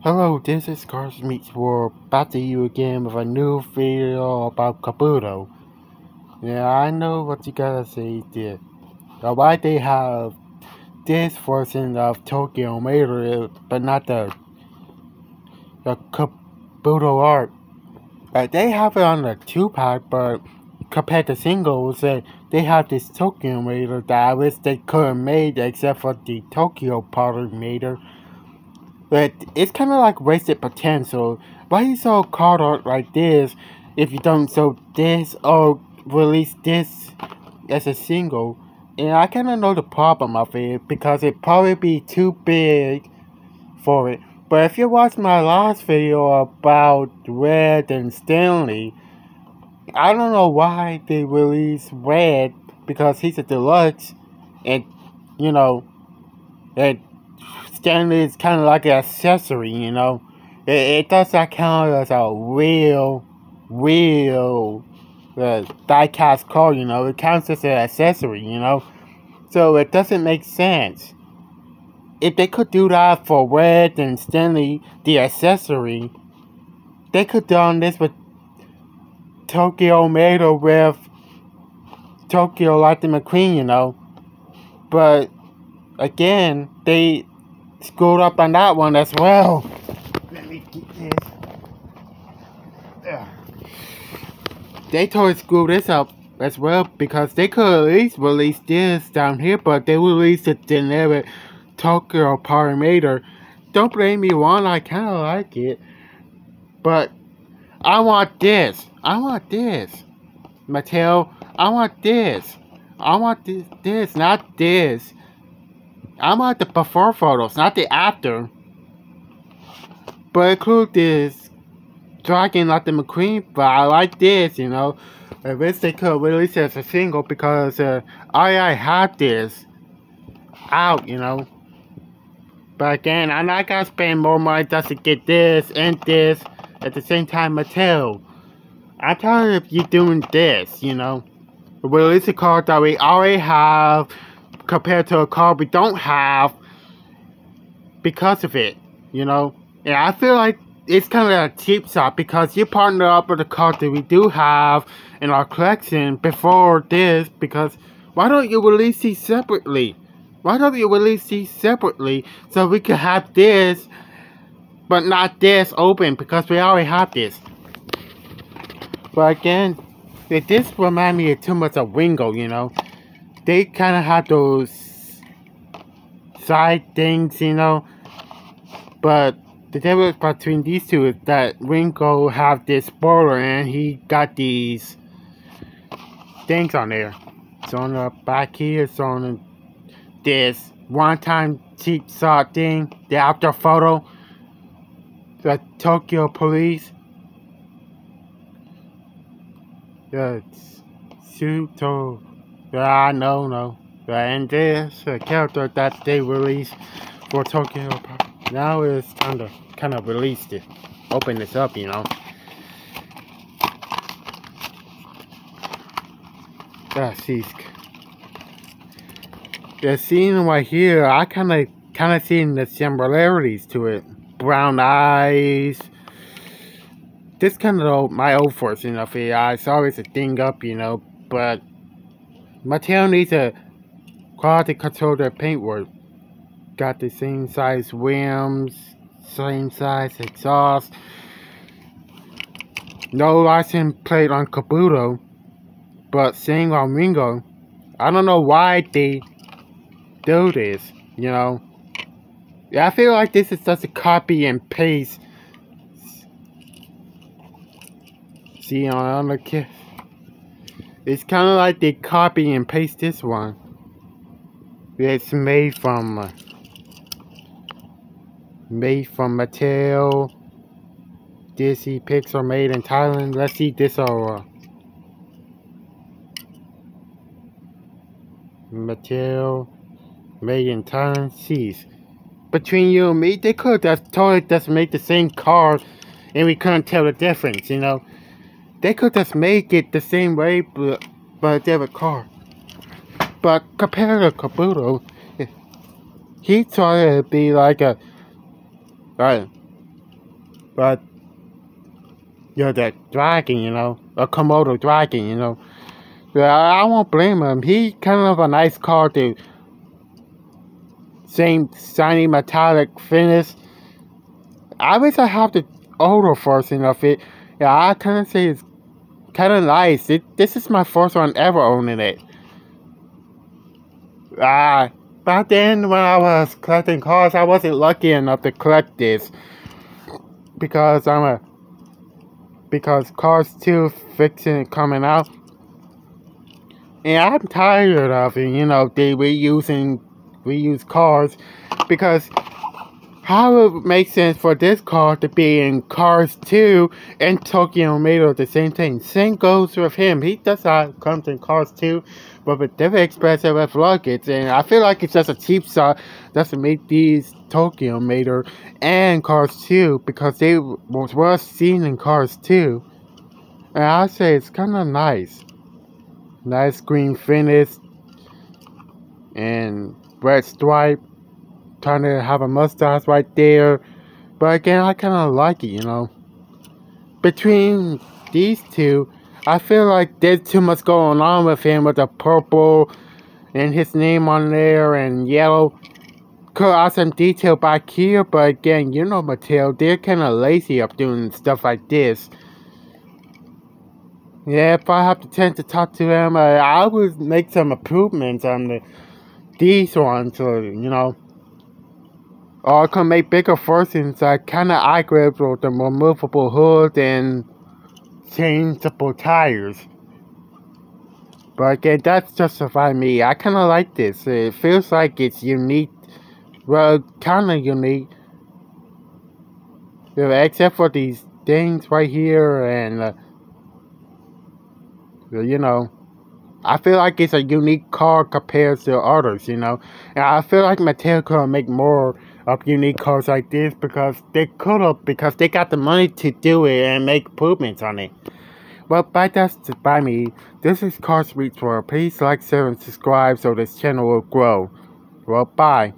Hello, this is Cars Meets World, back to you again with a new video about Kabuto. Yeah, I know what you gotta say there. Now, why they have this version of Tokyo Mater, but not the, the Kabuto art. But they have it on the 2-pack, but compared to singles, uh, they have this Tokyo Mater that I wish they could have made except for the Tokyo Power Mater. But it's kind of like wasted potential. Why you sell card art like this if you don't sell this or release this as a single? And I kind of know the problem of it because it probably be too big for it. But if you watch my last video about Red and Stanley, I don't know why they released Red because he's a deluxe and, you know, and Stanley is kind of like an accessory, you know. It, it does not count as a real, real uh, die-cast car, you know. It counts as an accessory, you know. So it doesn't make sense. If they could do that for Red and Stanley, the accessory, they could done this with Tokyo Mater with Tokyo Lightning McQueen, you know. But again, they screwed up on that one as well. Let me get this. Yeah. They totally screwed this up as well because they could at least release this down here, but they released the generic Tokyo Power Mater. Don't blame me one, I kinda like it. But I want this. I want this. Mattel, I want this. I want this, this, not this. I want the before photos, not the after. But include this Dragon Lightning McQueen, but I like this, you know. I wish they could release it as a single because uh, I, I have this out, you know. But again, I'm not gonna spend more money just to get this and this at the same time Mattel. I'm tired of you doing this, you know. Release a card that we already have compared to a car we don't have because of it, you know. And I feel like it's kind of a cheap shot because you partner up with a car that we do have in our collection before this because why don't you release these separately? Why don't you release these separately so we could have this but not this open because we already have this. But again, this remind me of too much of Wingo, you know they kind of have those side things, you know. But the difference between these two is that Ringo have this spoiler and he got these things on there. It's on the back here, it's on this one-time cheap saw thing, the after photo, the Tokyo police. It's Suto Ah, know, no. And this character that they released for Tokyo Pop. Now it's time to kind of release it. Open this up, you know. That's Sisk. The scene right here, I kind of kind of seen the similarities to it. Brown eyes. This kind of my old version of it. It's always a thing up, you know, but Mattel needs a quality control their paintwork. Got the same size rims, same size exhaust. No license plate on Kabuto, but same on Ringo. I don't know why they do this, you know. Yeah, I feel like this is just a copy and paste. See on the kid. It's kind of like they copy and paste this one. It's made from uh, made from Mattel. Disney Pixar made in Thailand. Let's see this or uh, Mattel made in Thailand. Sees between you and me, they could just totally just make the same car, and we couldn't tell the difference. You know. They could just make it the same way, but, but they have a car. But compared to Kabuto, he tried to be like a, right, But you're the dragon, you know, a Komodo dragon, you know. But I, I won't blame him. He kind of a nice car to same shiny metallic finish. I wish I have the older version of it. Yeah, I kind of say it's of nice. It, this is my first one ever owning it. Ah, back then when I was collecting cars, I wasn't lucky enough to collect this because I'm a because Cars 2 fixing coming out. And I'm tired of it, you know, they reusing reuse cars because how it makes sense for this car to be in Cars 2 and Tokyo Mater the same thing. Same goes with him. He does not come in Cars 2, but with different expensive with luggage. And I feel like it's just a cheap shot just to make these Tokyo Mater and Cars 2 because they was seen in Cars 2. And I say it's kind of nice. Nice green finish and red stripe trying to have a mustache right there. But again, I kind of like it, you know. Between these two, I feel like there's too much going on with him with the purple and his name on there and yellow. Could add some detail back here, but again, you know Mattel, they're kind of lazy up doing stuff like this. Yeah, if I have the chance to talk to them, uh, I would make some improvements on the these ones, so, you know. Or I can make bigger versions that kind of accurate with the removable hood and changeable tires. But again, that's justified me. I kind of like this. It feels like it's unique. Well, kind of unique. Except for these things right here and, uh, you know. I feel like it's a unique car compared to others, you know. And I feel like Mattel could make more of unique cars like this because they could have because they got the money to do it and make improvements on it. Well, by that's by me. This is Cars Meets World. Please like, share, and subscribe so this channel will grow. Well, bye.